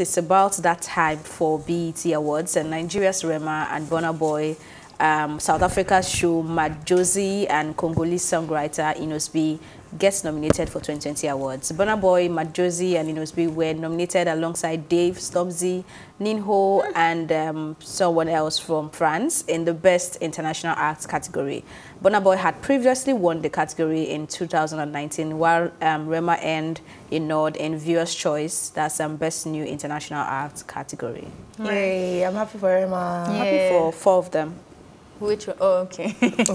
It's about that time for BET Awards and Nigeria's Rema and Burna Boy, um, South Africa's Sho Madjozi and Congolese songwriter Innoss'B gets nominated for 2020 awards. Burna Boy, Madjozi, and Innoss'B were nominated alongside Dave, Stormzy, Ninho, and um, someone else from France in the Best International Act category. Burna Boy had previously won the category in 2019, while um, Rema earned a nod in Viewer's Choice, that's um, Best New International Act category. Yay, I'm happy for Rema. Yeah. Happy for four of them. Which one? Oh, okay.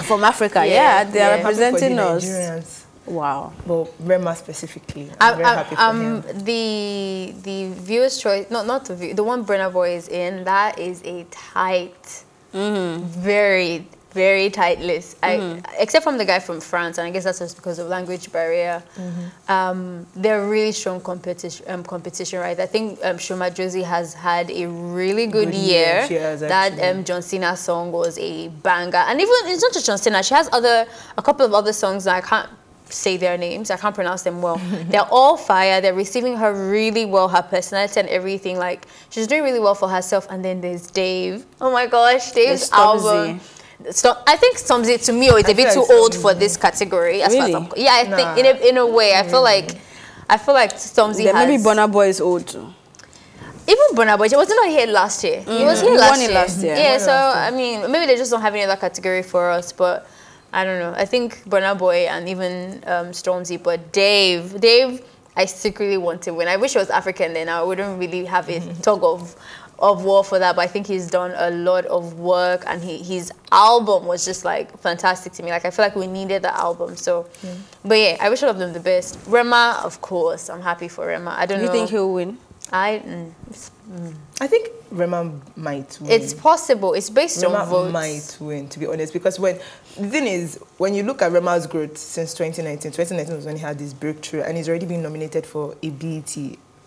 From Africa, yeah, yeah they are representing us. Nigerians. Wow. Well, Rema specifically. I'm, very happy for um, him. The the viewer's choice, no, not the view, the one Burna Boy is in. That is a tight, mm -hmm. very very tight list. I, mm-hmm. except from the guy from France, and I guess that's just because of language barrier. Mm -hmm. um, they're really strong competition. Um, competition, right? I think um, Sho Madjozi has had a really good, good year. year. that um, John Cena song was a banger, and even it's not just John Cena. She has other a couple of other songs that I can't say their names. I can't pronounce them well. They're all fire. They're receiving her really well, her personality and everything. Like, she's doing really well for herself. And then there's Dave. Oh my gosh, Dave's album. Stop. I think Stormzy to me is a bit too like old for this category. As really? far as I'm, yeah, I nah. think in a, in a way, I feel like I feel like Stormzy yeah, has. Maybe Burna Boy is old too. Even Burna Boy, he wasn't not here last year. Mm. He was here last, year. last year. Yeah, so I mean, maybe they just don't have any other category for us, but I don't know. I think Burna Boy and even um, Stormzy, but Dave, Dave, I secretly want to win. I wish he was African then I wouldn't really have a tug of of war for that, but I think he's done a lot of work and he, his album was just like fantastic to me. Like I feel like we needed the album. So, yeah. but yeah, I wish all of them the best. Rema, of course, I'm happy for Rema. I don't you know. You think he'll win? I, mm, mm. I think Rema might win. It's possible. It's based Rema on votes. might win, to be honest, because when the thing is, when you look at Rema's growth since 2019, 2019 was when he had this breakthrough, and he's already been nominated for a BET.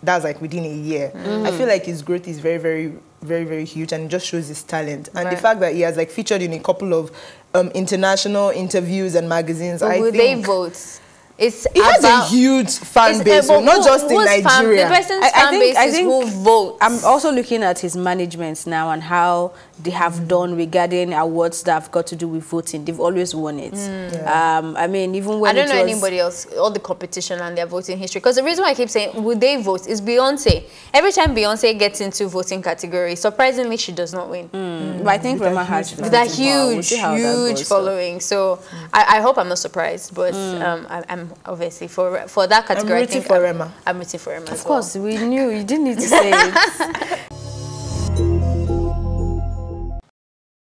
That's like within a year. Mm. I feel like his growth is very, very, very, very huge, and it just shows his talent. And right. the fact that he has like featured in a couple of um, international interviews and magazines, but I will think they vote? It's it has a huge fan base, uh, not who, just in Nigeria. Fan, the person's I, I fan think, base I think who votes. I'm also looking at his management now and how they have mm. done regarding awards that have got to do with voting. They've always won it. Mm. Yeah. Um, I mean, even when I don't know anybody else, all the competition and their voting history. Because the reason why I keep saying, would they vote, is Beyonce. Every time Beyonce gets into voting category, surprisingly, she does not win. Mm. But I think Rema has that huge, we'll huge following. So, so I, I, hope I'm not surprised, but mm. um, I, am obviously for for that category. I'm rooting for Rema. I'm rooting for Rema. Of course, well. we knew you didn't need to say it.